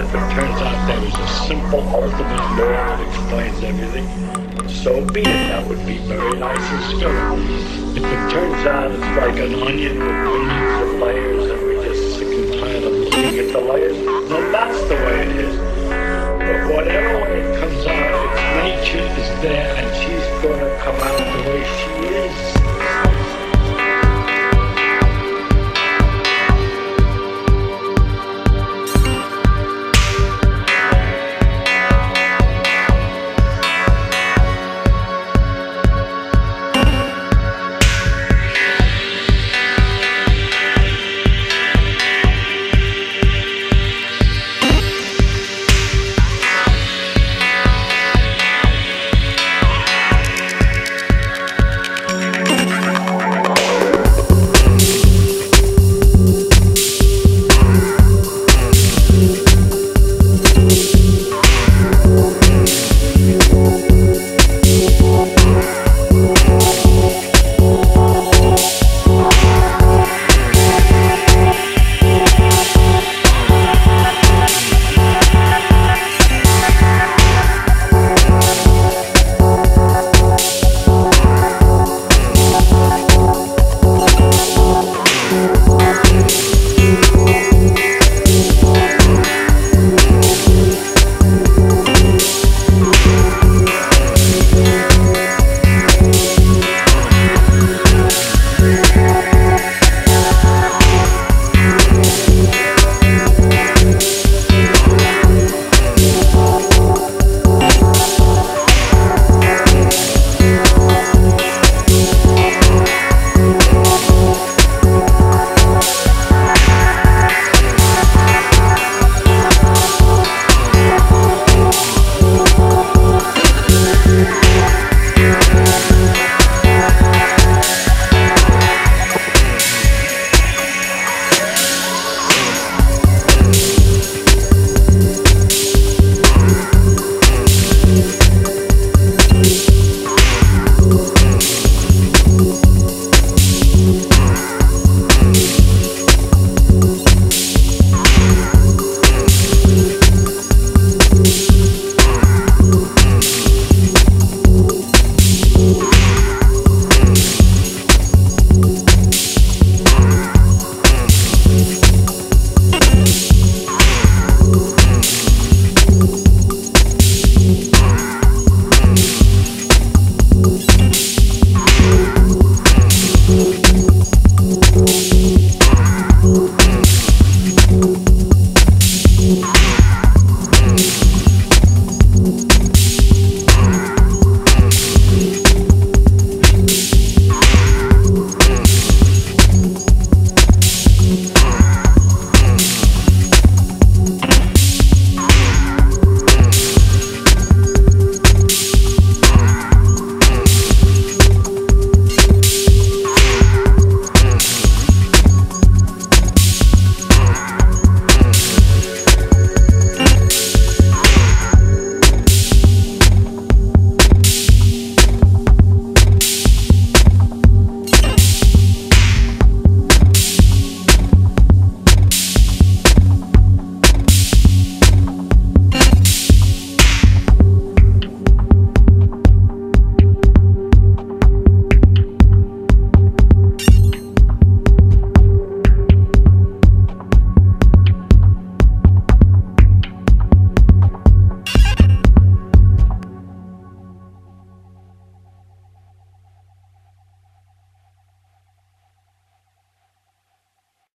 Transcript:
if it turns out there is a simple ultimate law that explains everything, so be it. That would be very nice and simple. If it turns out it's like an onion with millions of layers and we're just sick and tired of looking at the layers, then that's the way it is. But whatever way it comes out, its nature is there and she's going to come out the way she is.